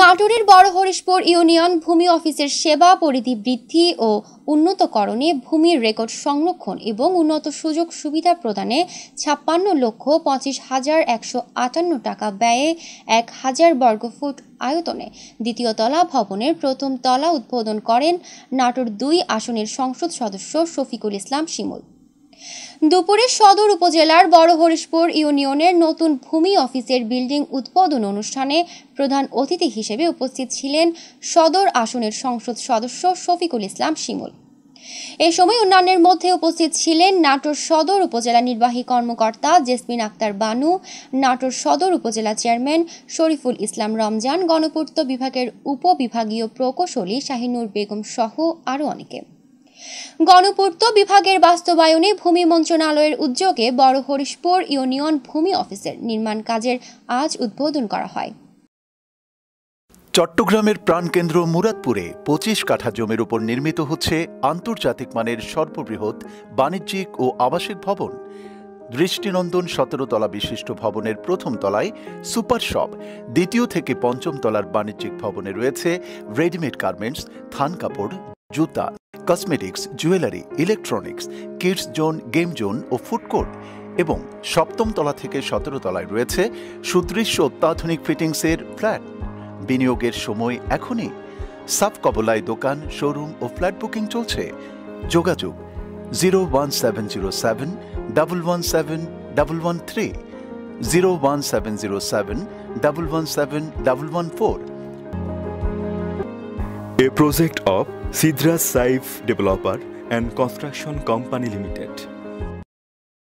নাটোরের বড় হরিশপুর ইউনিয়ন ভূমি অফিসের সেবা পরিধি বৃদ্ধি ও উন্নতকরণে ভূমির রেকর্ড সংরক্ষণ এবং উন্নত সুযোগ সুবিধা প্রদানে ছাপ্পান্ন লক্ষ পঁচিশ হাজার একশো আটান্ন টাকা ব্যয়ে এক হাজার বর্গফুট আয়তনে দ্বিতীয় তলা ভবনের প্রথম তলা উদ্বোধন করেন নাটোর দুই আসনের সংসদ সদস্য শফিকুল ইসলাম শিমুল। দুপুরে সদর উপজেলার বড় হরিশপুর ইউনিয়নের নতুন ভূমি অফিসের বিল্ডিং উদ্বোধন অনুষ্ঠানে প্রধান অতিথি হিসেবে উপস্থিত ছিলেন সদর আসনের সংসদ সদস্য শফিকুল ইসলাম শিমুল। এ সময় অন্যান্যের মধ্যে উপস্থিত ছিলেন নাটোর সদর উপজেলা নির্বাহী কর্মকর্তা জেসমিন আক্তার বানু, নাটোর সদর উপজেলা চেয়ারম্যান শরীফুল ইসলাম রমজান, গণপূর্ত বিভাগের উপবিভাগীয় প্রকৌশলী শাহিনুর বেগম সহ আরও অনেকে। গণপূর্ত বিভাগের বাস্তবায়নে ভূমি মন্ত্রণালয়ের উদ্যোগে বড় হরিশপুর ইউনিয়ন ভূমি অফিসের নির্মাণ কাজের আজ উদ্বোধন করা হয়। চট্টগ্রামের প্রাণকেন্দ্র মুরাদপুরে পঁচিশ কাঠা জমির উপর নির্মিত হচ্ছে আন্তর্জাতিক মানের সর্ববৃহৎ বাণিজ্যিক ও আবাসিক ভবন। দৃষ্টিনন্দন সতেরো তলা বিশিষ্ট ভবনের প্রথম তলায় সুপার শপ, দ্বিতীয় থেকে পঞ্চম তলার বাণিজ্যিক ভবনে রয়েছে রেডিমেড গার্মেন্টস, থান কাপড়, জুতা। Cosmetics jewellery electronics kids zone game zone ও ফুড কোর্ট এবং সপ্তম তলা থেকে সতেরো তলায় রয়েছে সুদৃশ্য অত্যাধুনিক ফিটিংসের ফ্ল্যাট বিনিয়োগের সময় এখনই সাব কবলায় দোকান শোরুম ও ফ্ল্যাট বুকিং চলছে। যোগাযোগ zero one seven zero seven double one seven double one three, zero one seven zero seven double one seven double one four. A project of Sidras Saif developer and construction company limited